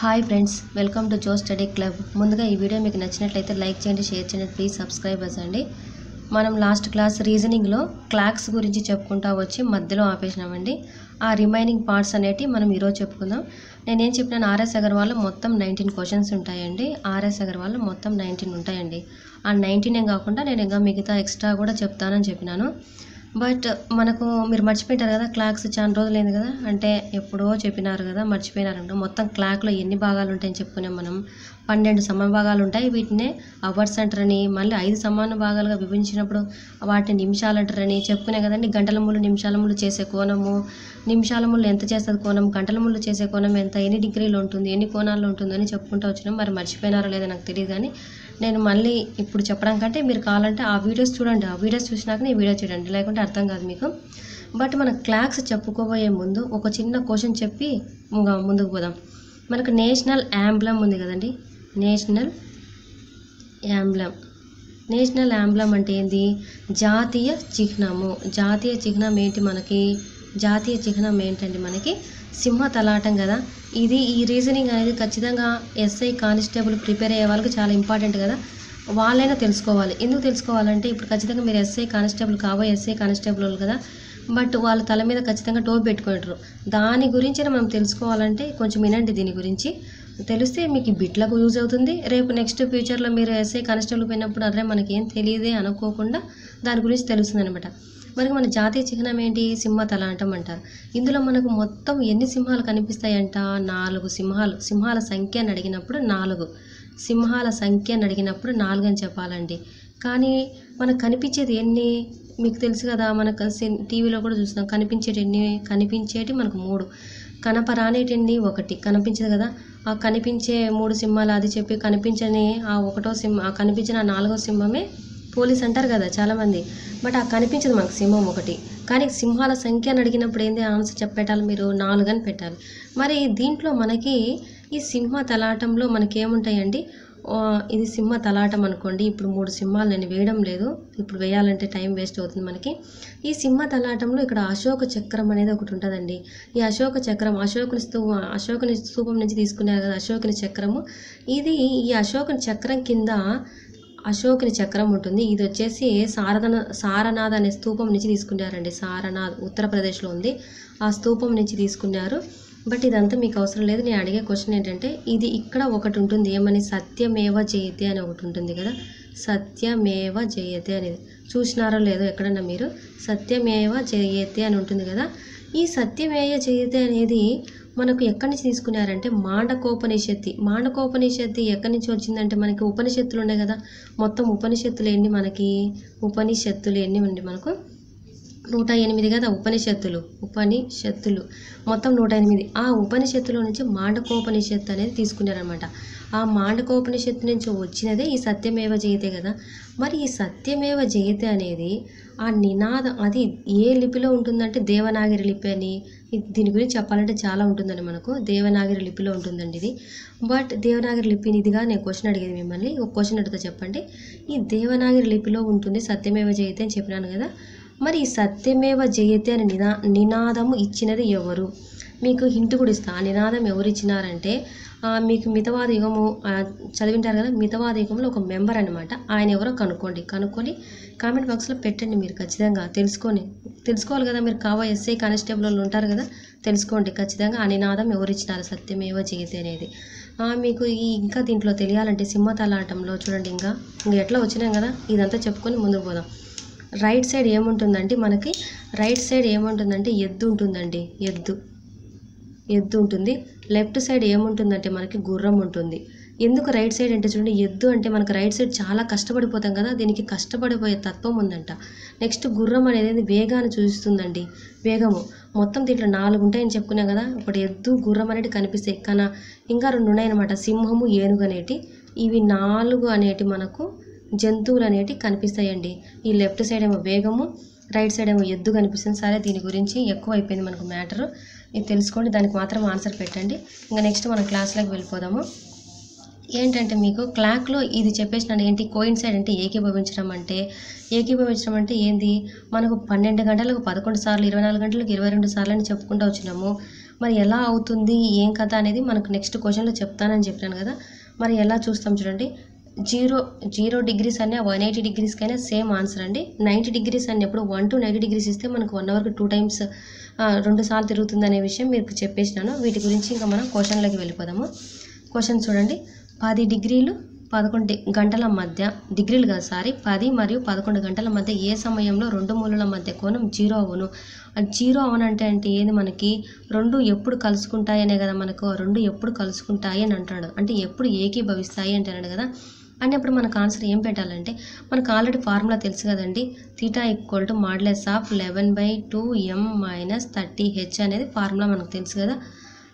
Hi friends welcome to Jo study club ముందుగా ఈ video మీకు నచ్చినట్లయితే లైక్ చేయండి షేర్ చేయండి ప్లీజ్ సబ్స్క్రైబ్ అండి. మనం లాస్ట్ క్లాస్ రీజనింగ్లో క్లాక్స్ గురించి చెప్పుకుంటా వచ్చి మధ్యలో ఆపేసినామండి. ఆ రిమైనింగ్ పార్ట్స్ అనేటి మనం ఈరోజు చెప్పుకుందాం. నేనేం చెప్పినాను ఆర్ఎస్ అగర్వాల్ మొత్తం నైన్టీన్ క్వశ్చన్స్ ఉంటాయండి. ఆర్ఎస్ అగర్వాల్ మొత్తం నైన్టీన్ ఉంటాయండి. ఆ నైన్టీనే కాకుండా నేను ఇంకా మిగతా ఎక్స్ట్రా కూడా చెప్తానని చెప్పినాను. బట్ మనకు మీరు మర్చిపోయింటారు కదా క్లాక్స్ చాలా రోజులైంది కదా అంటే ఎప్పుడో చెప్పినారు కదా మర్చిపోయినారంట. మొత్తం క్లాక్లో ఎన్ని భాగాలు ఉంటాయని చెప్పుకున్నాం మనం. పన్నెండు సమాన భాగాలు ఉంటాయి వీటినే అవర్స్ అంటారని మళ్ళీ ఐదు సమాన భాగాలుగా విభజించినప్పుడు వాటిని నిమిషాలు అంటారని చెప్పుకునే కదండి. గంటల ముళ్ళు నిమిషాల ముళ్ళు చేసే కోణము నిమిషాల ముళ్ళు ఎంత చేస్తుంది కోణం గంటల ముళ్ళు చేసే కోణం ఎంత ఎన్ని డిగ్రీలు ఉంటుంది ఎన్ని కోణాల్లో ఉంటుందని చెప్పుకుంటూ వచ్చినాం. మరి మర్చిపోయినారో లేదో నాకు తెలియదు కానీ నేను మళ్ళీ ఇప్పుడు చెప్పడం కంటే మీరు కావాలంటే ఆ వీడియోస్ చూడండి. ఆ వీడియోస్ చూసినాక ఈ వీడియో చూడండి. లేకుంటే అర్థం కాదు మీకు. బట్ మన క్లాక్స్ చెప్పుకోబోయే ముందు ఒక చిన్న క్వశ్చన్ చెప్పి ముందుకు పోదాం. మనకు నేషనల్ యాంబ్లం ఉంది కదండి. నేషనల్ యాంబ్లం నేషనల్ యాంబ్లం అంటే ఏంది? జాతీయ చిహ్నము. జాతీయ చిహ్నం ఏంటి మనకి? జాతీయ చిహ్నం ఏంటండి మనకి? సింహ తలాటం కదా? ఇది ఈ రీజనింగ్ అనేది ఖచ్చితంగా ఎస్ఐ కానిస్టేబుల్ ప్రిపేర్ అయ్యే వాళ్ళకి చాలా ఇంపార్టెంట్ కదా. వాళ్ళైనా తెలుసుకోవాలి. ఎందుకు తెలుసుకోవాలంటే ఇప్పుడు ఖచ్చితంగా మీరు ఎస్ఐ కానిస్టేబుల్ కాబోయే ఎస్ఐ కానిస్టేబుల్ కదా. బట్ వాళ్ళ తల మీద ఖచ్చితంగా టోప్ పెట్టుకుంటారు. దాని గురించి మనం తెలుసుకోవాలంటే కొంచెం వినండి దీని గురించి. తెలిస్తే మీకు బిట్లకు యూజ్ అవుతుంది. రేపు నెక్స్ట్ ఫ్యూచర్లో మీరు ఎస్ఐ కానిస్టేబుల్ పోయినప్పుడు అరే మనకి ఏం తెలియదే అనుకోకుండా దాని గురించి తెలుస్తుంది అనమాట మనకి మన జాతీయ చిహ్నం ఏంటి? సింహ తలాంటం అంటారు ఇందులో మనకు మొత్తం ఎన్ని సింహాలు కనిపిస్తాయంట? నాలుగు సింహాలు. సింహాల సంఖ్య అని అడిగినప్పుడు నాలుగు. సింహాల సంఖ్య అని అడిగినప్పుడు నాలుగు అని చెప్పాలండి. కానీ మనకు కనిపించేది ఎన్ని? మీకు తెలుసు కదా మనకు టీవీలో కూడా చూస్తాం కనిపించేటి ఎన్ని? కనిపించేటి మనకు మూడు. కనపరానేటి ఒకటి. కనిపించదు కదా. ఆ కనిపించే మూడు సింహాలు అది చెప్పి కనిపించని ఆ ఒకటో సింహ కనిపించిన ఆ నాలుగో సింహమే పోలీస్ అంటారు కదా చాలామంది. బట్ ఆ కనిపించదు మనకు సింహం ఒకటి. కానీ సింహాల సంఖ్య అని అడిగినప్పుడు ఏంది? ఆన్సర్ చెప్పేటాలి మీరు నాలుగు అని పెట్టాలి మరి దీంట్లో మనకి ఈ సింహ తలాటంలో మనకి ఏముంటాయండి ఇది సింహ తలాటం అనుకోండి. ఇప్పుడు మూడు సింహాలు నేను వేయడం లేదు. ఇప్పుడు వేయాలంటే టైం వేస్ట్ అవుతుంది మనకి. ఈ సింహ తలాటంలో ఇక్కడ అశోక చక్రం అనేది ఒకటి ఉంటుందండి. ఈ అశోక చక్రం అశోకుని స్తూ అశోకుని స్తూపం నుంచి తీసుకున్నారు కదా అశోకుని చక్రము. ఇది ఈ అశోకుని చక్రం కింద అశోకుని చక్రం ఉంటుంది. ఇది వచ్చేసి సారదన సారనాథ్ అనే స్తూపం నుంచి తీసుకున్నారండి. సారనాథ్ ఉత్తరప్రదేశ్లో ఉంది. ఆ స్తూపం నుంచి తీసుకున్నారు. బట్ ఇదంతా మీకు అవసరం లేదు. నేను అడిగే క్వశ్చన్ ఏంటంటే ఇది ఇక్కడ ఒకటి ఉంటుంది. ఏమని? సత్యమేవ జయతే అని ఒకటి ఉంటుంది కదా. సత్యమేవ జయతే అనేది చూసినారో లేదో ఎక్కడన్నా మీరు. సత్యమేవ జయతే అని ఉంటుంది కదా. ఈ సత్యమేవ జయతే అనేది మనకు ఎక్కడి నుంచి తీసుకున్నారంటే మాండకోపనిషత్తి. మాండకోపనిషత్తి ఎక్కడి నుంచి వచ్చిందంటే మనకి ఉపనిషత్తులు ఉన్నాయి కదా. మొత్తం ఉపనిషత్తులు ఎన్ని మనకి? ఉపనిషత్తులు ఎన్ని ఉండి మనకు? నూట ఎనిమిది కదా ఉపనిషత్తులు. ఉపనిషత్తులు. మొత్తం నూట ఎనిమిది. ఆ ఉపనిషత్తులో నుంచి మాండకోపనిషత్తు అనేది తీసుకున్నారనమాట ఆ మాండకోపనిషత్తు నుంచి వచ్చినదే ఈ సత్యమేవ జయతే కదా. మరి ఈ సత్యమేవ జయతే అనేది ఆ నినాదం అది ఏ లిపిలో ఉంటుందంటే దేవనాగరి లిపి అని. దీని గురించి చెప్పాలంటే చాలా ఉంటుందండి మనకు. దేవనాగరి లిపిలో ఉంటుందండి ఇది. బట్ దేవనాగరి లిపిని ఇదిగా నేను క్వశ్చన్ అడిగేది మిమ్మల్ని. ఒక క్వశ్చన్ అడుగుతా చెప్పండి. ఈ దేవనాగరి లిపిలో ఉంటుంది సత్యమేవ జయతే అని చెప్పినాను కదా. మరి ఈ సత్యమేవ జయతే అనే నినా నినాదము ఇచ్చినది ఎవరు? మీకు హింట్ కూడా ఇస్తా. ఆ నినాదం ఎవరు ఇచ్చినారంటే మీకు మితవాద యుగము చదివింటారు కదా మితవాద యుగంలో ఒక మెంబర్ అనమాట ఆయన ఎవరో కనుక్కోండి. కనుక్కొని కామెంట్ బాక్స్లో పెట్టండి మీరు ఖచ్చితంగా. తెలుసుకొని తెలుసుకోవాలి కదా మీరు కావా ఎస్ఐ కానిస్టేబుల్ వాళ్ళు ఉంటారు కదా తెలుసుకోండి ఖచ్చితంగా. ఆ నినాదం ఎవరు ఇచ్చినారు? సత్యమేవ జయతే అనేది. మీకు ఈ ఇంకా దీంట్లో తెలియాలంటే సింహతలాటంలో చూడండి ఇంకా. ఇంకా ఎట్లా వచ్చినాం కదా ఇదంతా చెప్పుకొని ముందుకు పోదాం. రైట్ సైడ్ ఏముంటుందంటే మనకి రైట్ సైడ్ ఏముంటుందంటే ఎద్దు ఉంటుందండి. ఎద్దు. ఎద్దు ఉంటుంది. లెఫ్ట్ సైడ్ ఏముంటుందంటే మనకి గుర్రం ఉంటుంది. ఎందుకు రైట్ సైడ్ అంటే చూడండి ఎద్దు అంటే మనకు రైట్ సైడ్ చాలా కష్టపడిపోతాం కదా దీనికి కష్టపడిపోయే తత్వం ఉందంట. నెక్స్ట్ గుర్రం అనేది వేగాన్ని చూపిస్తుందండి వేగము. మొత్తం దీంట్లో నాలుగు ఉంటాయని చెప్పుకున్నాం కదా ఒకటి ఎద్దు గుర్రం అనేది కనిపిస్తాయి. కానీ ఇంకా రెండు ఉన్నాయన్నమాట. సింహము ఏనుగు అనేటి. ఇవి నాలుగు అనేటి మనకు జంతువులు అనేటి కనిపిస్తాయండి. ఈ లెఫ్ట్ సైడ్ ఏమో వేగము రైట్ సైడ్ ఏమో ఎద్దు కనిపిస్తుంది. సరే దీని గురించి ఎక్కువ అయిపోయింది మనకు మ్యాటరు. ఇది తెలుసుకోండి దానికి మాత్రం ఆన్సర్ పెట్టండి. ఇంకా నెక్స్ట్ మనం క్లాస్లోకి వెళ్ళిపోదాము. ఏంటంటే మీకు క్లాక్లో ఇది చెప్పేసినాను ఏంటి కోయిన్సైడ్ అంటే ఏకీభవించడం అంటే ఏకీభవించడం అంటే ఏంది? మనకు పన్నెండు గంటలకు పదకొండు సార్లు ఇరవై నాలుగు గంటలకు ఇరవై రెండు సార్లు అని చెప్పుకుంటూ వచ్చినాము. మరి ఎలా అవుతుంది ఏం కథ అనేది మనకు నెక్స్ట్ క్వశ్చన్లో చెప్తానని చెప్పాను కదా. మరి ఎలా చూస్తాం చూడండి. జీరో జీరో డిగ్రీస్ అనే వన్ ఎయిటీ డిగ్రీస్కైనా సేమ్ ఆన్సర్ అండి. నైంటీ డిగ్రీస్ అన్నప్పుడు వన్ టు నైంటీ డిగ్రీస్ ఇస్తే మనకు వన్ అవర్కి టూ టైమ్స్ రెండు సార్లు తిరుగుతుంది అనే విషయం మీకు చెప్పేసినాను. వీటి గురించి ఇంకా మనం క్వశ్చన్లోకి వెళ్ళిపోదాము. క్వశ్చన్ చూడండి. పది డిగ్రీలు పదకొండు గంటల మధ్య డిగ్రీలు కాదు సారీ పది మరియు పదకొండు గంటల మధ్య ఏ సమయంలో రెండు మూలల మధ్య కోణం జీరో అవును? జీరో అవునంటే అంటే ఏది మనకి? రెండు ఎప్పుడు కలుసుకుంటాయి అనే కదా మనకు. రెండు ఎప్పుడు కలుసుకుంటాయి అని అంటాడు అంటే ఎప్పుడు ఏకీభవిస్తాయి అంటున్నాడు కదా. అన్నప్పుడు మనకు ఆన్సర్ ఏం పెట్టాలంటే మనకు ఆల్రెడీ ఫార్ములా తెలుసు కదండి. Theta equal to modulus of eleven by two M minus thirty H అనేది ఫార్ములా మనకు తెలుసు కదా.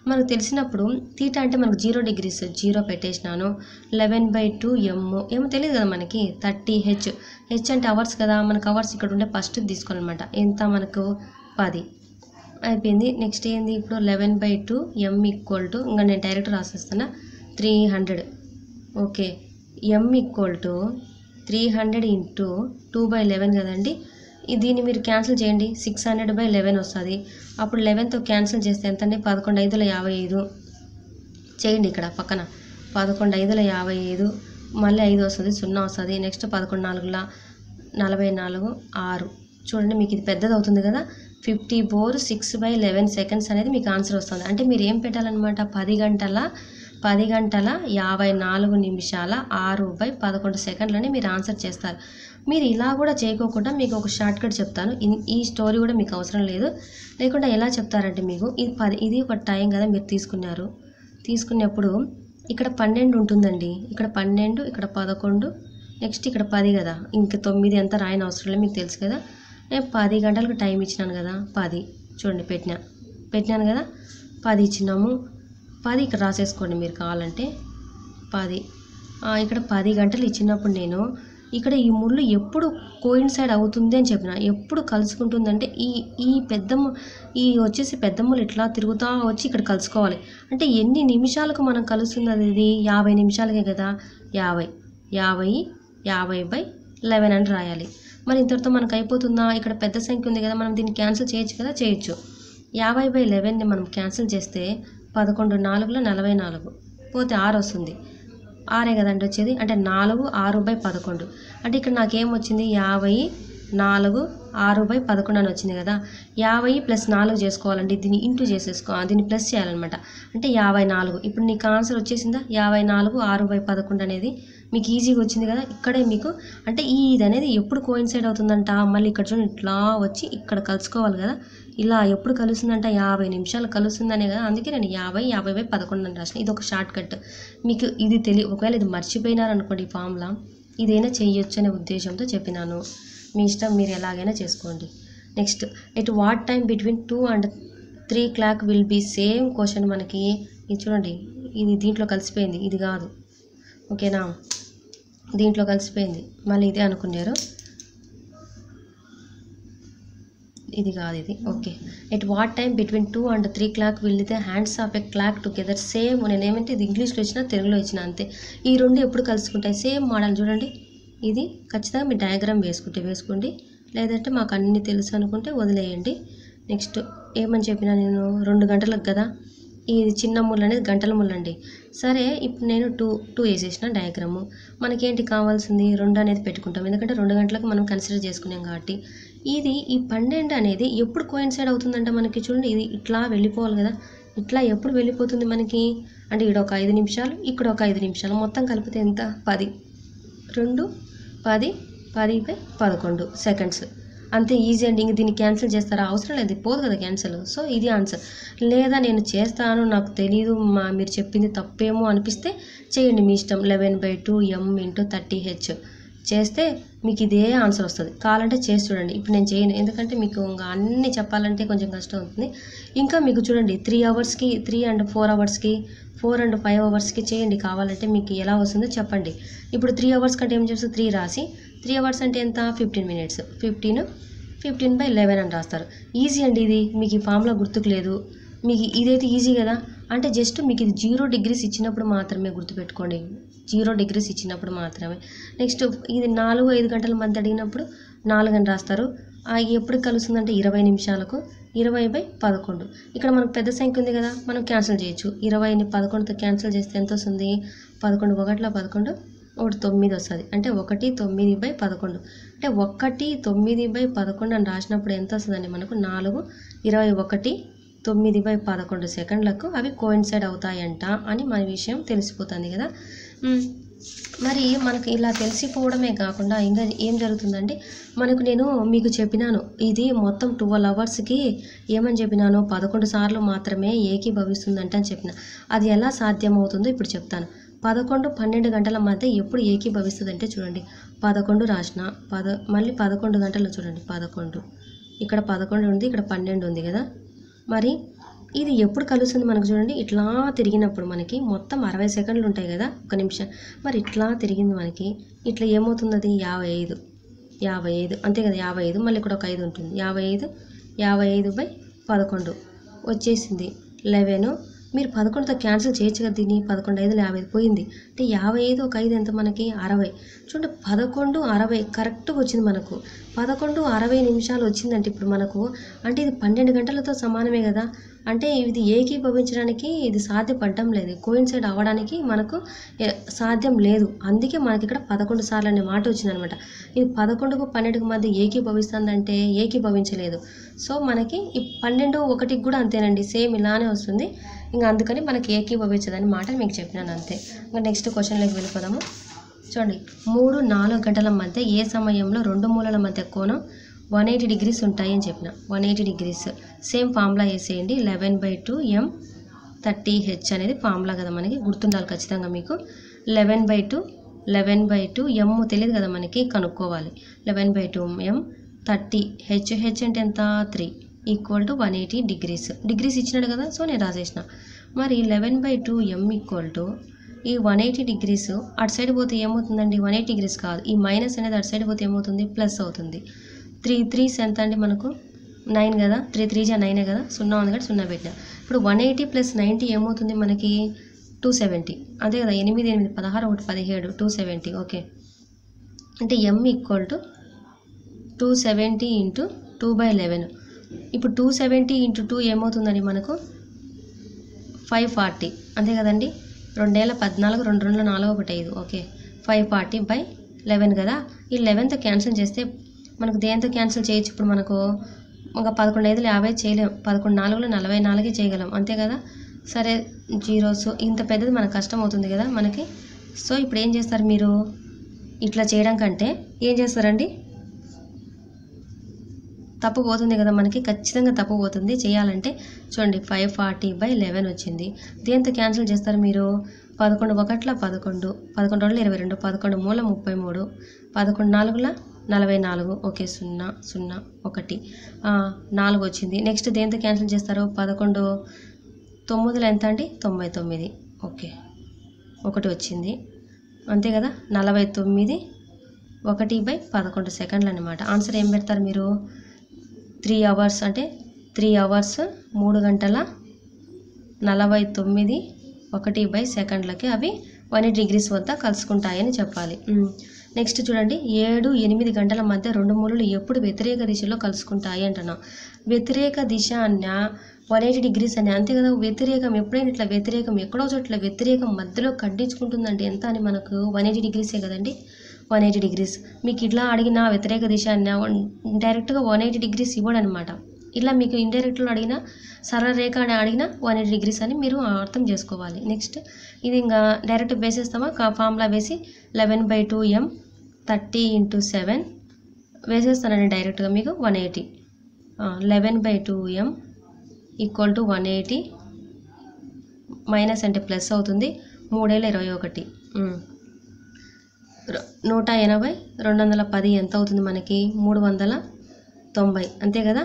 మనకు తెలిసినప్పుడు తీటా అంటే మనకు జీరో డిగ్రీస్ జీరో పెట్టేసినాను. లెవెన్ బై టూ ఎమ్ ఏమో తెలియదు కదా మనకి థర్టీ హెచ్. హెచ్ అంటే అవర్స్ కదా మనకు అవర్స్ ఇక్కడ ఉండే ఫస్ట్ తీసుకోవాలన్నమాట. ఎంత మనకు? పది. అయిపోయింది. నెక్స్ట్ ఏంది? ఇప్పుడు eleven by two M equal to ఇంకా నేను direct రాసేస్తున్నా three hundred. Okay. M equal to three hundred into two by eleven కదండి. దీన్ని మీరు క్యాన్సిల్ చేయండి. సిక్స్ హండ్రెడ్ బై లెవెన్ వస్తుంది. అప్పుడు లెవెన్తో క్యాన్సిల్ చేస్తే ఎంతండి? పదకొండు ఐదుల యాభై ఐదు. చేయండి ఇక్కడ పక్కన. పదకొండు ఐదుల యాభై ఐదు. మళ్ళీ ఐదు వస్తుంది సున్నా వస్తుంది. నెక్స్ట్ పదకొండు నాలుగుల నలభై నాలుగు ఆరు. చూడండి మీకు ఇది పెద్దది అవుతుంది కదా. Fifty four six by eleven seconds అనేది మీకు ఆన్సర్ వస్తుంది. అంటే మీరు ఏం పెట్టాలన్నమాట? పది గంటల పది గంటల యాభై నాలుగు నిమిషాల ఆరు బై పదకొండు సెకండ్లని మీరు ఆన్సర్ చేస్తారు. మీరు ఇలా కూడా చేయకోకుండా మీకు ఒక షార్ట్ కట్ చెప్తాను. ఈ స్టోరీ కూడా మీకు అవసరం లేదు. లేకుండా ఎలా చెప్తారంటే మీకు ఇది పది ఇది ఒక టైం కదా మీరు తీసుకున్నారు. తీసుకున్నప్పుడు ఇక్కడ పన్నెండు ఉంటుందండి. ఇక్కడ పన్నెండు ఇక్కడ పదకొండు నెక్స్ట్ ఇక్కడ పది కదా. ఇంక తొమ్మిది ఎంత రాయని అవసరం లేదు మీకు తెలుసు కదా. నేను పది గంటలకు టైం ఇచ్చినాను కదా పది. చూడండి పెట్టినా. పెట్టినాను కదా పది ఇచ్చినాము. పది ఇక్కడ రాసేసుకోండి మీరు కావాలంటే. పది. ఇక్కడ పది గంటలు ఇచ్చినప్పుడు నేను ఇక్కడ ఈ ముళ్ళు ఎప్పుడు కోయిన్సైడ్ అవుతుంది అని చెప్పిన. ఎప్పుడు కలుసుకుంటుందంటే ఈ ఈ పెద్దమ్మ ఈ వచ్చేసి పెద్దమ్మలు ఇట్లా తిరుగుతూ వచ్చి ఇక్కడ కలుసుకోవాలి. అంటే ఎన్ని నిమిషాలకు మనం కలుస్తుంది అది ఇది? యాభై నిమిషాలకే కదా. యాభై. యాభై యాభై బై లెవెన్ అని రాయాలి. మరి ఇంతటితో మనకు అయిపోతుందా? ఇక్కడ పెద్ద సంఖ్య ఉంది కదా మనం దీన్ని క్యాన్సిల్ చేయొచ్చు కదా? చేయొచ్చు. యాభై బై లెవెన్ని మనం క్యాన్సిల్ చేస్తే పదకొండు నాలుగులో నలభై నాలుగు. పోతే ఆరు వస్తుంది. ఆరే కదండి వచ్చేది? అంటే నాలుగు ఆరు బై పదకొండు. అంటే ఇక్కడ నాకేం వచ్చింది? యాభై నాలుగు ఆరు బై పదకొండు అని వచ్చింది కదా. యాభై ప్లస్ నాలుగు చేసుకోవాలండి. దీన్ని ఇంటూ చేసేసుకో దీన్ని ప్లస్ చేయాలన్నమాట. అంటే యాభై నాలుగు. ఇప్పుడు నీకు ఆన్సర్ వచ్చేసిందా? యాభై నాలుగు ఆరు బై పదకొండు అనేది మీకు ఈజీగా వచ్చింది కదా. ఇక్కడే మీకు అంటే ఈ ఇది అనేది ఎప్పుడు కోయిన్సైడ్ అవుతుందంట? మళ్ళీ ఇక్కడ చూడండి ఇట్లా వచ్చి ఇక్కడ కలుసుకోవాలి కదా. ఇలా ఎప్పుడు కలుస్తుందంటే యాభై నిమిషాలు కలుస్తుందనే కదా అందుకే నేను యాభై యాభై బై పదకొండు అని రాసిన. ఇది ఒక షార్ట్ కట్ మీకు ఇది తెలియ ఒకవేళ ఇది మర్చిపోయినారనుకోండి ఈ ఫామ్లా ఇదైనా చేయొచ్చు అనే ఉద్దేశంతో చెప్పినాను. మీ ఇష్టం మీరు ఎలాగైనా చేసుకోండి. Next at what time between two and three clock will be same question మనకి. ఇది చూడండి ఇది దీంట్లో కలిసిపోయింది. ఇది కాదు. ఓకేనా? దీంట్లో కలిసిపోయింది. మళ్ళీ ఇదే అనుకున్నారు. ఇది కాదు ఇది. Okay. At what time between two and three clock will the hands of a clock together same నేను ఏమంటే ఇది ఇంగ్లీష్లో ఇచ్చిన తెలుగులో ఇచ్చిన అంతే. ఈ రెండు ఎప్పుడు కలుసుకుంటాయి? సేమ్ మోడల్ చూడండి. ఇది ఖచ్చితంగా మీ డయాగ్రామ్ వేసుకుంటే వేసుకోండి. లేదంటే మాకు అన్ని తెలుసు అనుకుంటే వదిలేయండి. నెక్స్ట్ ఏమని చెప్పినా నేను? రెండు గంటలకు కదా? ఇది చిన్న ముళ్ళు అనేది గంటల ముళ్ళు అండి. సరే ఇప్పుడు నేను టూ టూ వేసేసిన డయాగ్రాము. మనకేంటి కావాల్సింది? రెండు అనేది పెట్టుకుంటాం. ఎందుకంటే రెండు గంటలకు మనం కన్సిడర్ చేసుకున్నాం కాబట్టి. ఇది ఈ పన్నెండు అనేది ఎప్పుడు కోయిన్సైడ్ అవుతుందంటే మనకి చూడండి. ఇది ఇట్లా వెళ్ళిపోవాలి కదా. ఇట్లా ఎప్పుడు వెళ్ళిపోతుంది మనకి? అంటే ఇక్కడ ఒక ఐదు నిమిషాలు ఇక్కడ ఒక ఐదు నిమిషాలు. మొత్తం కలిపితే ఎంత? పది. రెండు పది పది బై పదకొండు సెకండ్స్. అంతే ఈజీ అండి. ఇంక దీన్ని క్యాన్సిల్ చేస్తారా? అవసరం లేదు. పోదు కదా క్యాన్సిల్ సో ఇది ఆన్సర్ లేదా నేను చేస్తాను నాకు తెలియదు మా మీరు చెప్పింది తప్పేమో అనిపిస్తే చేయండి. మీ ఇష్టం. Eleven by two M into thirty H చేస్తే మీకు ఇదే ఆన్సర్ వస్తుంది. కావాలంటే చేసి చూడండి. ఇప్పుడు నేను చేయను. ఎందుకంటే మీకు ఇంకా అన్నీ చెప్పాలంటే కొంచెం కష్టం అవుతుంది. ఇంకా మీకు చూడండి త్రీ అవర్స్కి త్రీ అండ్ ఫోర్ అవర్స్కి ఫోర్ అండ్ ఫైవ్ అవర్స్కి చేయండి. కావాలంటే మీకు ఎలా వస్తుందో చెప్పండి. ఇప్పుడు త్రీ అవర్స్ కంటే ఏం చేస్తారు? త్రీ రాసి త్రీ అవర్స్ అంటే ఎంత? Fifteen minutes fifteen fifteen by eleven అని రాస్తారు. ఈజీ అండి ఇది. మీకు ఈ ఫామ్లో గుర్తుకు లేదు. మీకు ఇదైతే ఈజీ కదా? అంటే జస్ట్ మీకు ఇది జీరో డిగ్రీస్ ఇచ్చినప్పుడు మాత్రమే గుర్తుపెట్టుకోండి. జీరో డిగ్రీస్ ఇచ్చినప్పుడు మాత్రమే. నెక్స్ట్ ఇది నాలుగు ఐదు గంటల మధ్య అడిగినప్పుడు నాలుగు అని రాస్తారు. ఎప్పుడు కలుస్తుందంటే ఇరవై నిమిషాలకు. ఇరవై బై పదకొండు. ఇక్కడ మనకు పెద్ద సంఖ్య ఉంది కదా మనం క్యాన్సిల్ చేయొచ్చు. ఇరవైని పదకొండుతో క్యాన్సిల్ చేస్తే ఎంత వస్తుంది? పదకొండు ఒకటిలో పదకొండు ఒకటి తొమ్మిది వస్తుంది. అంటే ఒకటి తొమ్మిది బై పదకొండు. అంటే ఒకటి తొమ్మిది బై పదకొండు అని రాసినప్పుడు ఎంత వస్తుందండి మనకు? నాలుగు ఇరవై ఒకటి తొమ్మిది బై పదకొండు సెకండ్లకు అవి కోయిన్సైడ్ అవుతాయంట అని మన విషయం తెలిసిపోతుంది కదా. మరి మనకు ఇలా తెలిసిపోవడమే కాకుండా ఇంకా ఏం జరుగుతుందంటే మనకు నేను మీకు చెప్పినాను ఇది మొత్తం ట్వెల్వ్ అవర్స్కి ఏమని చెప్పినాను పదకొండు సార్లు మాత్రమే ఏకీభవిస్తుందంట అని చెప్పిన. అది ఎలా సాధ్యమవుతుందో ఇప్పుడు చెప్తాను. పదకొండు పన్నెండు గంటల మధ్య ఎప్పుడు ఏకీభవిస్తుంది అంటే చూడండి. పదకొండు రాసిన పద మళ్ళీ పదకొండు గంటలు చూడండి. పదకొండు. ఇక్కడ పదకొండు ఉంది ఇక్కడ పన్నెండు ఉంది కదా. మరి ఇది ఎప్పుడు కలుస్తుంది మనకు చూడండి. ఇట్లా తిరిగినప్పుడు మనకి మొత్తం అరవై సెకండ్లు ఉంటాయి కదా ఒక నిమిషం. మరి ఇట్లా తిరిగింది మనకి ఇట్లా ఏమవుతుంది అది యాభై ఐదు. యాభై ఐదు. అంతే కదా యాభై ఐదు. మళ్ళీ ఇక్కడ ఒక ఐదు ఉంటుంది. యాభై ఐదు యాభై ఐదు బై పదకొండు. వచ్చేసింది. లెవెన్ మీరు పదకొండుతో క్యాన్సిల్ చేయొచ్చు కదా దీన్ని. పదకొండు ఐదు యాభై పోయింది. అంటే యాభై ఐదు ఒక ఐదు ఎంత మనకి? అరవై. చూడండి పదకొండు అరవై కరెక్ట్గా వచ్చింది మనకు. పదకొండు అరవై నిమిషాలు వచ్చిందంటే ఇప్పుడు మనకు. అంటే ఇది పన్నెండు గంటలతో సమానమే కదా. అంటే ఇది ఏకీభవించడానికి ఇది సాధ్యపడటం లేదు. కోయిన్సైడ్ అవ్వడానికి మనకు సాధ్యం లేదు. అందుకే మనకి ఇక్కడ పదకొండు సార్లు అనే మాట వచ్చిందనమాట. ఇది పదకొండుకు పన్నెండుకు మధ్య ఏకీభవిస్తుందంటే ఏకీభవించలేదు. సో మనకి ఈ పన్నెండు ఒకటికి కూడా అంతేనండి. సేమ్ ఇలానే వస్తుంది. ఇంకా అందుకని మనకి ఏకీభవించదని మాట మీకు చెప్పినాను అంతే. ఇంకా నెక్స్ట్ క్వశ్చన్లోకి వెళ్ళిపోదాము. చూడండి. మూడు నాలుగు గంటల మధ్య ఏ సమయంలో రెండు మూలల మధ్య కోణం వన్ ఎయిటీ డిగ్రీస్ ఉంటాయి అని చెప్పిన. One eighty degrees. Same formula వేసేయండి. Eleven by two M thirty H అనేది ఫార్ములా కదా మనకి. గుర్తుండాలి ఖచ్చితంగా మీకు. Eleven by two eleven by two M తెలియదు కదా మనకి కనుక్కోవాలి. Eleven by two M thirty H. H అంటే ఎంత? Three. Equal to one eighty degrees degrees ఇచ్చినాడు కదా సో నేను రాసేసిన. మరి eleven by two M equal to ఈ వన్ ఎయిటీ డిగ్రీస్ అటు సైడ్ పోతే ఏమవుతుందండి? వన్ ఎయిటీ డిగ్రీస్ కాదు. ఈ మైనస్ అనేది అటు సైడ్ పోతే ఏమవుతుంది? ప్లస్ అవుతుంది. త్రీ త్రీస్ ఎంత అండి మనకు? నైన్ కదా? త్రీ త్రీ జా నైనే కదా? సున్నా ఉంది కదా సున్నా పెట్టిన. ఇప్పుడు వన్ ఎయిటీ ప్లస్ నైంటీ ఏమవుతుంది మనకి? టూ సెవెంటీ అంతే కదా ఎనిమిది ఎనిమిది పదహారు ఒకటి పదిహేడు టూ సెవెంటీ ఓకే అంటే M equal to two seventy into two by eleven ఇప్పుడు టూ సెవెంటీ ఇంటూ టూ ఏమవుతుందండి మనకు? ఫైవ్ ఫార్టీ అంతే కదండి? రెండేళ్ళ పద్నాలుగు రెండు రెండు నాలుగు ఒకటి ఐదు. Okay five forty by eleven కదా? ఈ లెవెన్తో క్యాన్సిల్ చేస్తే మనకు దేంతో క్యాన్సిల్ చేయొచ్చు? ఇప్పుడు మనకు ఇంకా పదకొండు ఐదులు యాభై చేయలేం. పదకొండు నాలుగులో నలభై నాలుగే చేయగలం. అంతే కదా? సరే జీరోస్ ఇంత పెద్దది మనకు కష్టం అవుతుంది కదా మనకి? సో ఇప్పుడు ఏం చేస్తారు మీరు? ఇట్లా చేయడం కంటే ఏం చేస్తారండి? తప్పు పోతుంది కదా మనకి ఖచ్చితంగా తప్పు పోతుంది చేయాలంటే చూడండి ఫైవ్ ఫార్టీ బై లెవెన్ వచ్చింది. దేంతో క్యాన్సిల్ చేస్తారు మీరు? పదకొండు ఒకట్ల పదకొండు పదకొండు రెండు ఇరవై రెండు పదకొండు మూల ముప్పై మూడు పదకొండు నాలుగుల నలభై నాలుగు. ఓకే సున్నా సున్నా ఒకటి. నాలుగు వచ్చింది. నెక్స్ట్ దేంతో క్యాన్సిల్ చేస్తారు? పదకొండు తొమ్మిదిలో ఎంత అండి? తొంభై తొమ్మిది. ఓకే ఒకటి వచ్చింది. అంతే కదా? నలభై తొమ్మిది ఒకటి బై పదకొండు సెకండ్లు అనమాట ఆన్సర్ ఏం పెడతారు మీరు? త్రీ అవర్స్ అంటే త్రీ అవర్స్ మూడు గంటల నలభై తొమ్మిది ఒకటి బై సెకండ్లకి అవి వన్ డిగ్రీస్ వద్ద కలుసుకుంటాయని చెప్పాలి. నెక్స్ట్ చూడండి ఏడు ఎనిమిది గంటల మధ్య రెండు మూలలు ఎప్పుడు వ్యతిరేక దిశలో కలుసుకుంటాయి అంటున్నా. వ్యతిరేక దిశ అన్న వన్ ఎయిటీ డిగ్రీస్ అని అంతే కదా వ్యతిరేకం ఎప్పుడైనా ఇట్లా వ్యతిరేకం ఎక్కడో చోట్ల వ్యతిరేకం మధ్యలో ఖండించుకుంటుందంటే ఎంత అని మనకు వన్ ఎయిటీ డిగ్రీసే కదండి. వన్ ఎయిటీ డిగ్రీస్ మీకు ఇట్లా అడిగిన వ్యతిరేక దిశ అన్న డైరెక్ట్గా వన్ ఎయిటీ డిగ్రీస్ ఇవ్వడు అనమాట ఇలా మీకు ఇండైరెక్ట్లో అడిగిన సరళ రేఖ అని అడిగిన వన్ ఎయిటీ డిగ్రీస్ అని మీరు అర్థం చేసుకోవాలి. నెక్స్ట్ ఇది ఇంకా డైరెక్ట్ వేసేస్తామా? ఫార్ములా వేసి eleven by two M thirty into seven వేసేస్తానండి డైరెక్ట్గా మీకు one eighty eleven by two M equal to one eighty minus అంటే ప్లస్ అవుతుంది. మూడేళ్ళ ఇరవై ఒకటి. నూట ఎనభై రెండు వందల పది ఎంత అవుతుంది మనకి? మూడు వందల తొంభై అంతే కదా?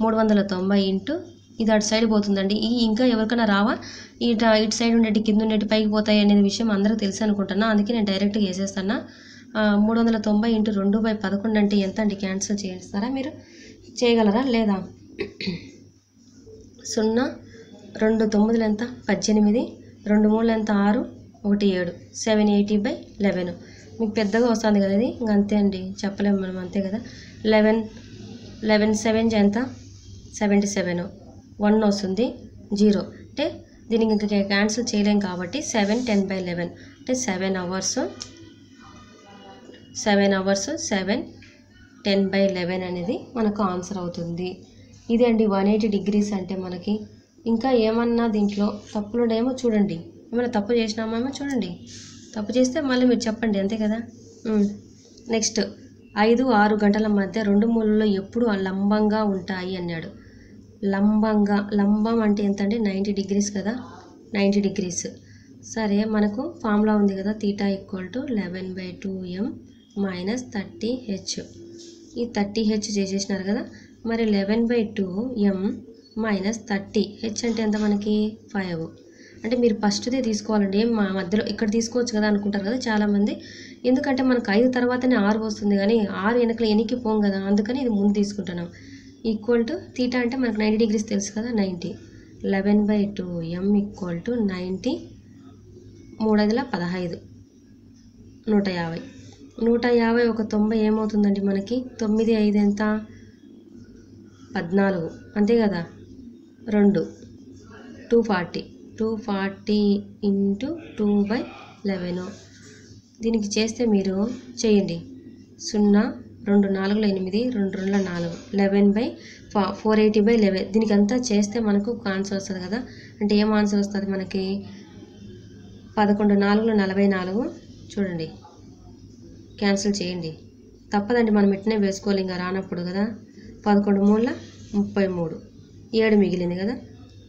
మూడు వందల తొంభై ఇంటూ ఇది అటు సైడ్ పోతుందండి. ఈ ఇంకా ఎవరికైనా రావా? ఇట ఇటు సైడ్ ఉండేటి కింద ఉండేటి పైకి పోతాయి అనేది విషయం అందరికీ తెలుసు అనుకుంటున్నా. అందుకే నేను డైరెక్ట్గా వేసేస్తాను మూడు వందల తొంభై ఇంటూ రెండు బై పదకొండు అంటే ఎంత అండి? క్యాన్సిల్ చేస్తారా మీరు చేయగలరా? లేదా? సున్నా రెండు తొమ్మిదిలు ఎంత? పద్దెనిమిది. రెండు మూడు ఎంత? ఆరు. ఒకటి ఏడు. Seven eighty by eleven. మీకు పెద్దగా వస్తుంది కదా ఇది? ఇంక అంతే అండి. చెప్పలేము మనం అంతే కదా? లెవెన్ లెవెన్ సెవెన్ ఎంత? Seventy seven. వన్ వస్తుంది. జీరో. అంటే దీనికి ఇంకా క్యాన్సిల్ చేయలేం కాబట్టి సెవెన్ టెన్ బై లెవెన్. అంటే seven hours seven hours seven ten by eleven అనేది మనకు ఆన్సర్ అవుతుంది. ఇది అండి వన్ ఎయిటీ డిగ్రీస్ అంటే మనకి. ఇంకా ఏమన్నా దీంట్లో తప్పులు ఉన్నాయేమో చూడండి. ఏమైనా తప్పు చేసినామేమో చూడండి. తప్పు చేస్తే మళ్ళీ మీరు చెప్పండి అంతే కదా? నెక్స్ట్ ఐదు ఆరు గంటల మధ్య రెండు మూలలో ఎప్పుడు లంబంగా ఉంటాయి అన్నాడు. లంబంగా లంబం అంటే ఎంత అంటే నైంటీ డిగ్రీస్ కదా? Ninety degrees. సరే మనకు ఫార్ములా ఉంది కదా? Theta equal to eleven by two M minus thirty H. ఈ థర్టీ హెచ్ చేసేసినారు కదా? మరి eleven by two M minus thirty H అంటే ఎంత మనకి? ఫైవ్. అంటే మీరు ఫస్ట్దే తీసుకోవాలండి. ఏం మా మధ్యలో ఇక్కడ తీసుకోవచ్చు కదా అనుకుంటారు కదా చాలామంది. ఎందుకంటే మనకు ఐదు తర్వాతనే ఆరు వస్తుంది కానీ ఆరు వెనకలు ఎనికి పోం కదా అందుకని ఇది ముందు తీసుకుంటున్నాం ఈక్వల్ టు తీటా అంటే మనకు నైంటీ డిగ్రీస్ తెలుసు కదా ninety. Eleven by two M equal to ninety మూడు వందల పదహైదు. నూట యాభై. నూట యాభై ఒక తొంభై ఏమవుతుందండి మనకి? తొమ్మిది ఐదు ఎంత? పద్నాలుగు. అంతే కదా? రెండు. Two forty. Two forty into two by eleven దీనికి చేస్తే మీరు చేయండి. సున్నా రెండు నాలుగుల ఎనిమిది రెండు రెండుల నాలుగు. లెవెన్ బై ఫా ఫోర్ ఎయిటీ బై లెవెన్ దీనికి అంతా చేస్తే మనకు ఆన్సర్ వస్తుంది కదా? అంటే ఏం ఆన్సర్ వస్తుంది మనకి? పదకొండు నాలుగులో నలభై నాలుగు. చూడండి. క్యాన్సిల్ చేయండి. తప్పదండి మనం ఇట్నే వేసుకోవాలి ఇంకా రానప్పుడు కదా? పదకొండు మూడుల ముప్పై మూడు. ఏడు మిగిలింది కదా?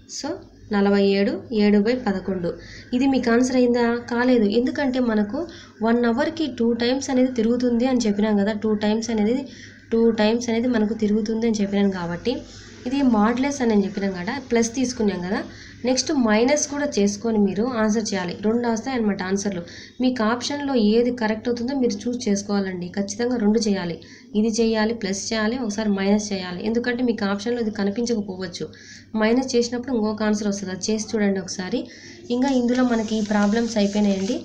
సో నలభై ఏడు ఏడు బై పదకొండు. ఇది మీకు ఆన్సర్ అయిందా? కాలేదు. ఎందుకంటే మనకు వన్ అవర్కి టూ టైమ్స్ అనేది తిరుగుతుంది అని చెప్పినాం కదా. టూ టైమ్స్ అనేది టూ టైమ్స్ అనేది మనకు తిరుగుతుంది అని చెప్పినాను కాబట్టి ఇది మాడ్లెస్ అని నేను చెప్పినాం కదా ప్లస్ తీసుకున్నాం కదా నెక్స్ట్ మైనస్ కూడా చేసుకొని మీరు ఆన్సర్ చేయాలి. రెండు వస్తాయి అనమాట ఆన్సర్లు మీకు ఆప్షన్లో ఏది కరెక్ట్ అవుతుందో మీరు చూస్ చేసుకోవాలండి. ఖచ్చితంగా రెండు చేయాలి. ఇది చేయాలి ప్లస్ చేయాలి ఒకసారి మైనస్ చేయాలి. ఎందుకంటే మీకు ఆప్షన్లో ఇది కనిపించకపోవచ్చు. మైనస్ చేసినప్పుడు ఇంకొక ఆన్సర్ వస్తుంది. అది చేసి చూడండి ఒకసారి. ఇంకా ఇందులో మనకి ఈ ప్రాబ్లమ్స్ అయిపోయినాయండి.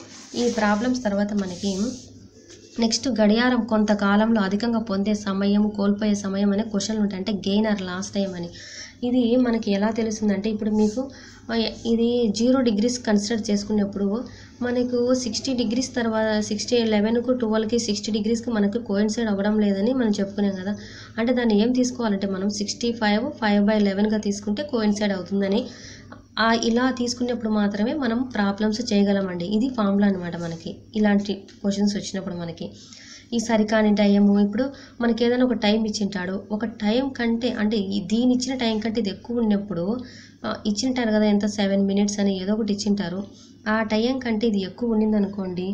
ఈ ప్రాబ్లమ్స్ తర్వాత మనకి నెక్స్ట్ గడియారం కొంతకాలంలో అధికంగా పొందే సమయం కోల్పోయే సమయం అనే క్వశ్చన్లు ఉంటాయి. అంటే గెయిన్ ఆర్ లాస్ట్ టైం అని. ఇది మనకి ఎలా తెలుస్తుందంటే ఇప్పుడు మీకు ఇది జీరో డిగ్రీస్ కన్సిడర్ చేసుకున్నప్పుడు మనకు సిక్స్టీ డిగ్రీస్ తర్వాత సిక్స్టీ లెవెన్కు ట్వెల్వ్కి సిక్స్టీ డిగ్రీస్కి మనకు కోయిన్సైడ్ అవ్వడం లేదని మనం చెప్పుకున్నాం కదా. అంటే దాన్ని ఏం తీసుకోవాలంటే మనం సిక్స్టీ ఫైవ్ ఫైవ్ బై లెవెన్గా తీసుకుంటే కోయిన్సైడ్ అవుతుందని ఇలా తీసుకున్నప్పుడు మాత్రమే మనం ప్రాబ్లమ్స్ చేయగలమండి. ఇది ఫార్ములా అనమాట మనకి. ఇలాంటి క్వశ్చన్స్ వచ్చినప్పుడు మనకి. ఈ సరికాని టైము ఇప్పుడు మనకి ఏదైనా ఒక టైం ఇచ్చింటాడు. ఒక టైం కంటే అంటే దీని ఇచ్చిన టైం కంటే ఇది ఎక్కువ ఉన్నప్పుడు ఇచ్చింటారు కదా ఎంత? సెవెన్ మినిట్స్ అని ఏదో ఒకటి ఇచ్చింటారు. ఆ టైం కంటే ఇది ఎక్కువ ఉండింది అనుకోండి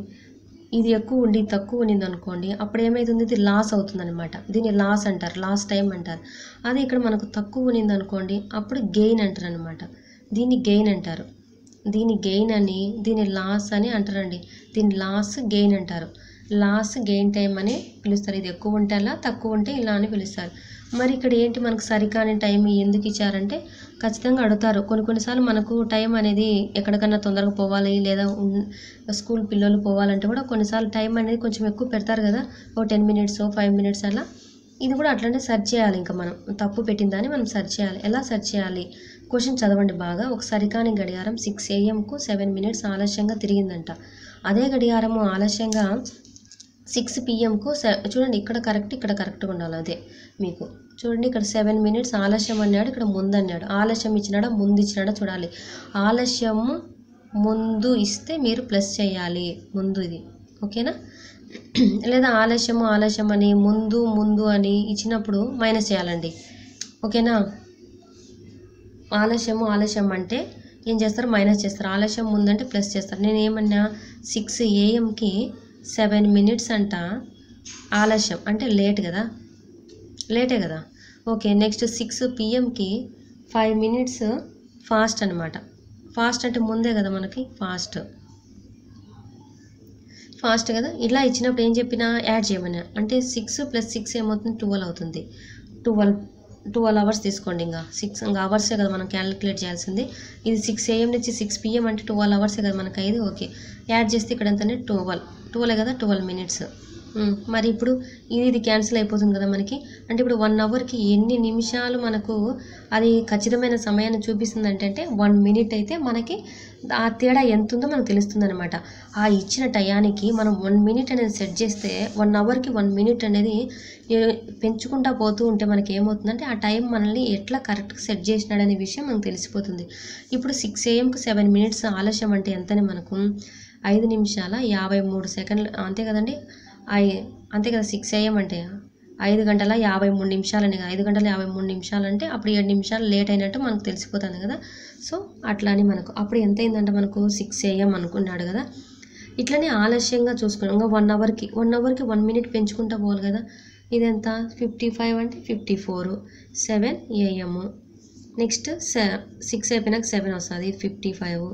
ఇది ఎక్కువ ఉండి తక్కువ ఉండింది అనుకోండి అప్పుడు ఏమైతుంది? ఇది లాస్ అవుతుంది అనమాట దీన్ని లాస్ అంటారు లాస్ టైం అంటారు. అదే ఇక్కడ మనకు తక్కువ ఉండింది అనుకోండి అప్పుడు గెయిన్ అంటారు అనమాట దీన్ని గెయిన్ అంటారు. దీని గెయిన్ అని దీని లాస్ అని అంటారండి. దీని లాస్ గెయిన్ అంటారు. లాస్ గెయిన్ టైం అని పిలుస్తారు. ఇది ఎక్కువ ఉంటే అలా తక్కువ ఉంటే ఇలా అని పిలుస్తారు. మరి ఇక్కడ ఏంటి మనకు సరికాని టైం ఎందుకు ఇచ్చారంటే ఖచ్చితంగా అడుగుతారు. కొన్ని కొన్నిసార్లు మనకు టైం అనేది ఎక్కడికన్నా తొందరగా పోవాలి లేదా స్కూల్ పిల్లలు పోవాలంటే కూడా కొన్నిసార్లు టైం అనేది కొంచెం ఎక్కువ పెడతారు కదా. ఓ టెన్ మినిట్స్ ఫైవ్ మినిట్స్ అలా. ఇది కూడా అట్లనే సెర్చ్ చేయాలి ఇంకా మనం. తప్పు పెట్టిందని మనం సెర్చ్ చేయాలి. ఎలా సెర్చ్ చేయాలి? క్వశ్చన్ చదవండి బాగా. ఒకసారి కానీ గడియారం సిక్స్ ఏఎంకు సెవెన్ మినిట్స్ ఆలస్యంగా తిరిగిందంట. అదే గడియారము ఆలస్యంగా సిక్స్ పిఎంకు చూడండి ఇక్కడ కరెక్ట్ ఇక్కడ కరెక్ట్గా ఉండాలి అదే మీకు. చూడండి ఇక్కడ సెవెన్ మినిట్స్ ఆలస్యం అన్నాడు ఇక్కడ ముందు అన్నాడు. ఆలస్యం ఇచ్చినాడా ముందు ఇచ్చినాడా చూడాలి. ఆలస్యము ముందు ఇస్తే మీరు ప్లస్ చేయాలి. ముందు ఇది. ఓకేనా? లేదా ఆలస్యము ఆలస్యం అని ముందు ముందు అని ఇచ్చినప్పుడు మైనస్ చేయాలండి. ఓకేనా? ఆలస్యము ఆలస్యం అంటే ఏం చేస్తారు? మైనస్ చేస్తారు. ఆలస్యం ముందంటే ప్లస్ చేస్తారు. నేను ఏమన్నా సిక్స్ ఏఎంకి సెవెన్ మినిట్స్ అంట ఆలస్యం. అంటే లేట్ కదా? లేటే కదా? ఓకే నెక్స్ట్ సిక్స్ పిఎంకి ఫైవ్ మినిట్స్ ఫాస్ట్ అనమాట ఫాస్ట్ అంటే ముందే కదా మనకి? ఫాస్ట్ ఫాస్ట్ కదా? ఇలా ఇచ్చినప్పుడు ఏం చెప్పినా? యాడ్ చేయమన్నా. అంటే సిక్స్ ప్లస్ సిక్స్ ఏమవుతుంది? ట్వెల్వ్ అవుతుంది. ట్వెల్వ్ ట్వెల్వ్ అవర్స్ తీసుకోండి ఇంకా. సిక్స్ ఇంకా అవర్సే కదా మనం క్యాలిక్యులేట్ చేయాల్సింది. ఇది సిక్స్ ఏఎం నుంచి సిక్స్ పిఎం అంటే ట్వెల్వ్ అవర్సే కదా మనకు అయితే ఓకే యాడ్ చేస్తే ఇక్కడ ఎంతనే ట్వెల్వ్ ట్వెల్వ్ కదా? ట్వెల్వ్ మినిట్స్ మరి ఇప్పుడు ఇది ఇది క్యాన్సిల్ అయిపోతుంది కదా మనకి? అంటే ఇప్పుడు వన్ అవర్కి ఎన్ని నిమిషాలు మనకు అది ఖచ్చితమైన సమయాన్ని చూపిస్తుంది అంటే వన్ మినిట్ అయితే మనకి ఆ తేడా ఎంత ఉందో మనకు తెలుస్తుంది అనమాట ఆ ఇచ్చిన టయానికి మనం వన్ మినిట్ అనేది సెట్ చేస్తే వన్ అవర్కి వన్ మినిట్ అనేది పెంచుకుంటా పోతూ ఉంటే మనకి ఏమవుతుందంటే ఆ టైం మనల్ని ఎట్లా కరెక్ట్గా సెట్ చేసినాడనే విషయం మనకు తెలిసిపోతుంది. ఇప్పుడు సిక్స్ ఏఎంకి సెవెన్ మినిట్స్ ఆలస్యం అంటే ఎంతని మనకు? ఐదు నిమిషాల? యాభై మూడు సెకండ్లు అంతే కదండి? ఐ అంతే కదా సిక్స్ ఏఎం అంటే. ఐదు గంటల యాభై మూడు నిమిషాలని కదా. ఐదు గంటల యాభై మూడు నిమిషాలంటే అప్పుడు ఏడు నిమిషాలు లేట్ అయినట్టు మనకు తెలిసిపోతుంది కదా. సో అట్లా అని మనకు. అప్పుడు ఎంత అయిందంటే మనకు సిక్స్ ఏఎం అనుకున్నాడు కదా. ఇట్లనే ఆలస్యంగా చూసుకున్నాం. ఇంకా వన్ అవర్కి వన్ అవర్కి వన్ మినిట్ పెంచుకుంటా పోవాలి కదా. ఇదెంత? ఫిఫ్టీ ఫైవ్ అంటే fifty four seven AM next సె సిక్స్ అయిపోయినాక సెవెన్ వస్తుంది. ఫిఫ్టీ ఫైవ్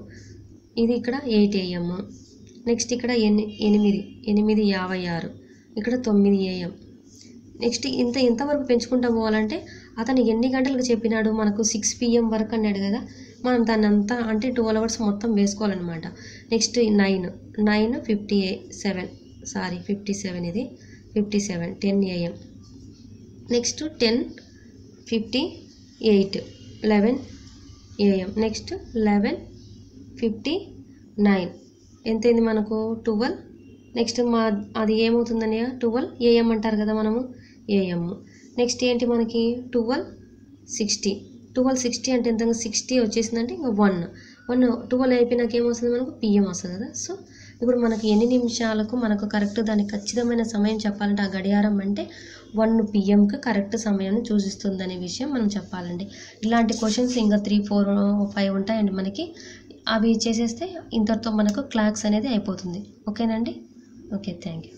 ఇది ఇక్కడ ఎయిట్ ఏఎం నెక్స్ట్ ఇక్కడ ఎని ఎనిమిది ఎనిమిది యాభై ఆరు ఇక్కడ తొమ్మిది ఏఎం. నెక్స్ట్ ఇంత ఎంతవరకు పెంచుకుంటా పోవాలంటే అతను ఎన్ని గంటలకు చెప్పినాడు? మనకు సిక్స్ పిఎం వరకు అన్నాడు కదా. మనం దాన్ని అంతా అంటే ట్వెల్వ్ అవర్స్ మొత్తం వేసుకోవాలన్నమాట. నెక్స్ట్ నైన్ నైన్ ఫిఫ్టీ ఏ సెవెన్ సారీ ఫిఫ్టీ సెవెన్ ఇది fifty seven ten AM. Next ten fifty eight eleven AM. Next eleven fifty nine. ఎంతైంది మనకు? ట్వెల్వ్. నెక్స్ట్ మా అది ఏమవుతుందని ట్వెల్వ్. ఏఎం అంటారు కదా మనము? ఏఎం. నెక్స్ట్ ఏంటి మనకి? Twelve sixty. ట్వెల్వ్ సిక్స్టీ అంటే ఎంత? సిక్స్టీ వచ్చేసిందంటే ఇంకా వన్. వన్ ట్వెల్వ్ అయిపోయినాక ఏమొస్తుంది మనకు? పిఎం వస్తుంది కదా. సో ఇప్పుడు మనకి ఎన్ని నిమిషాలకు మనకు కరెక్ట్ దానికి ఖచ్చితమైన సమయం చెప్పాలంటే ఆ గడియారం అంటే వన్ పిఎంకి కరెక్ట్ సమయాన్ని సూచిస్తుంది అనే విషయం మనం చెప్పాలండి. ఇలాంటి క్వశ్చన్స్ ఇంకా త్రీ ఫోర్ ఫైవ్ ఉంటాయండి మనకి. అవి చేసేస్తే ఇంతటితో మనకు క్లాక్స్ అనేది అయిపోతుంది. ఓకేనండి ఓకే థ్యాంక్ యూ